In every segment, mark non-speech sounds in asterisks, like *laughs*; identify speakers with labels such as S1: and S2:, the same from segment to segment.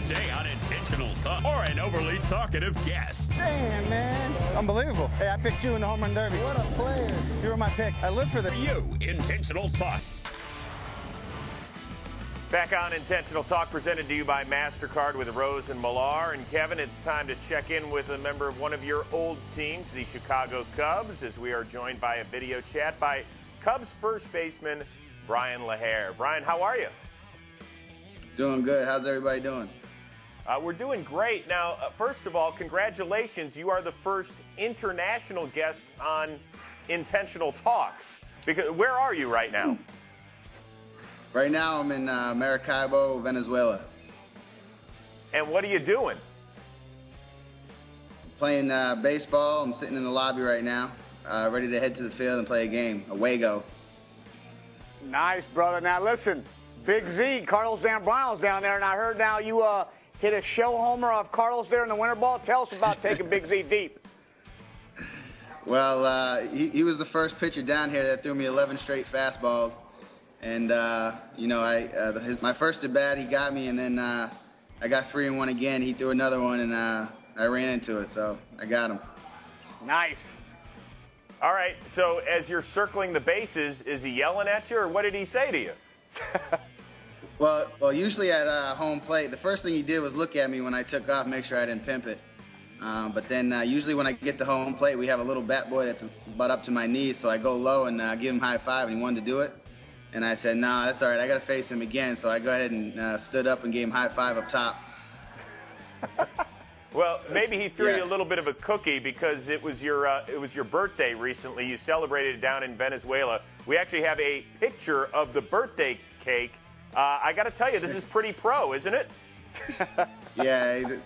S1: today on Intentional Talk or an overly talkative guest.
S2: Damn, man. Unbelievable. Hey, I picked you in the home run derby.
S3: What a player.
S2: You were my pick. I live for this.
S1: You, Intentional Talk.
S4: Back on Intentional Talk, presented to you by MasterCard with Rose and Millar. And Kevin, it's time to check in with a member of one of your old teams, the Chicago Cubs, as we are joined by a video chat by Cubs first baseman Bryan LaHair. Bryan, how are you?
S5: Doing good. How's everybody doing?
S4: Uh, we're doing great. Now, uh, first of all, congratulations. You are the first international guest on Intentional Talk. Because where are you right now?
S5: Right now, I'm in uh, Maracaibo, Venezuela.
S4: And what are you doing?
S5: Playing uh, baseball. I'm sitting in the lobby right now, uh, ready to head to the field and play a game. Away go.
S2: Nice, brother. Now, listen, Big Z, Carlos Zambrano's down there, and I heard now you uh, hit a show homer off Carlos there in the winter ball. Tell us about taking Big Z deep. *laughs*
S5: Well, uh, he, he was the first pitcher down here that threw me 11 straight fastballs. And, uh, you know, I uh, his, my first at bat, he got me, and then uh, I got three and one again. He threw another one, and uh, I ran into it, so I got him.
S2: Nice.
S4: All right, so as you're circling the bases, is he yelling at you, or what did he say to you? *laughs*
S5: well, well, usually at uh, home plate, the first thing he did was look at me when I took off, make sure I didn't pimp it. Um, but then uh, usually when I get to home plate, we have a little bat boy that's about up to my knees, so I go low and uh, give him high five, and he wanted to do it. And I said, no, nah, that's all right. I got to face him again. So I go ahead and uh, stood up and gave him high five up top. *laughs*
S4: well, maybe he threw
S5: yeah.
S4: you a little bit of a cookie because it was your uh, it was your birthday recently. You celebrated it down in Venezuela. We actually have a picture of the birthday cake. Uh, I got to tell you, this is pretty pro, isn't it? *laughs*
S5: yeah.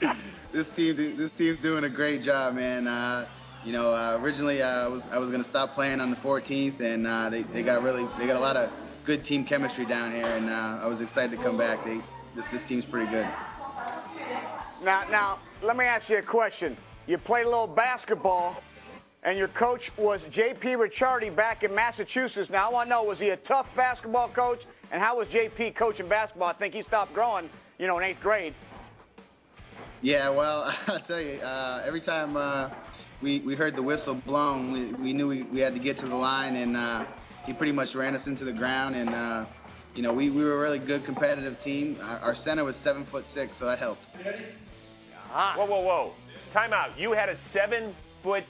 S5: *laughs* this team, this team's doing a great job, man. Uh, you know, uh, originally uh, I was I was gonna stop playing on the 14th, and uh, they, they got really they got a lot of good team chemistry down here, and uh, I was excited to come back. They this this team's pretty good.
S2: Now now let me ask you a question. You played a little basketball, and your coach was J.P. Ricciardi back in Massachusetts. Now I want to know was he a tough basketball coach, and how was J.P. coaching basketball? I think he stopped growing, you know, in eighth grade.
S5: Yeah, well, *laughs* I'll tell you, uh, every time uh, we, we heard the whistle blown, we, we knew we, we had to get to the line, and uh, he pretty much ran us into the ground. And uh, you know, we, we were a really good competitive team. Our, our center was seven foot six, so that helped.
S4: Whoa, whoa, whoa! Time out. You had a seven foot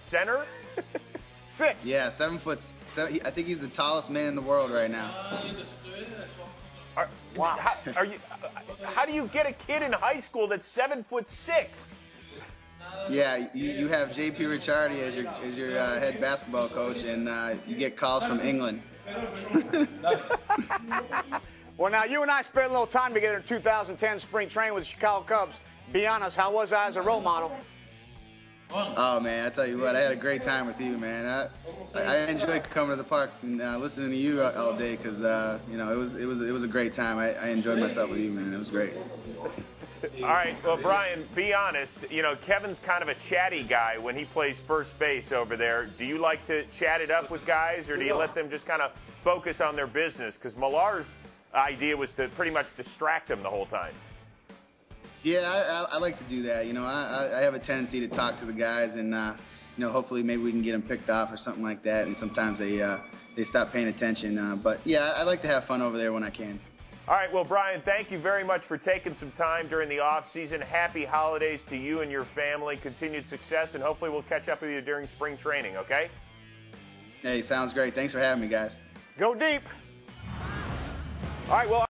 S4: center. *laughs*
S2: Six.
S5: Yeah, seven foot. Seven, I think he's the tallest man in the world right now.
S4: Are, wow. How, are you? How do you get a kid in high school that's seven foot six?
S5: Yeah, you, you have J.P. Ricciardi as your as your uh, head basketball coach, and uh, you get calls from England. *laughs*
S2: well, now you and I spent a little time together in 2010 spring training with the Chicago Cubs. Be honest, how was I as a role model?
S5: Oh man, I tell you what, I had a great time with you, man. I, I enjoyed coming to the park and uh, listening to you all day because uh, you know it was it was it was a great time. I, I enjoyed myself with you, man. It was great.
S4: All right, well, Bryan, be honest. You know, Kevin's kind of a chatty guy when he plays first base over there. Do you like to chat it up with guys, or do you let them just kind of focus on their business? Because Millar's idea was to pretty much distract them the whole time.
S5: Yeah, I, I, I like to do that. You know, I, I have a tendency to talk to the guys, and uh, you know, hopefully maybe we can get them picked off or something like that. And sometimes they uh, they stop paying attention. Uh, but yeah, I like to have fun over there when I can.
S4: All right, well, Bryan, thank you very much for taking some time during the off season. Happy holidays to you and your family. Continued success, and hopefully we'll catch up with you during spring training. Okay?
S5: Hey, sounds great. Thanks for having me, guys.
S2: Go deep.
S4: All right, well.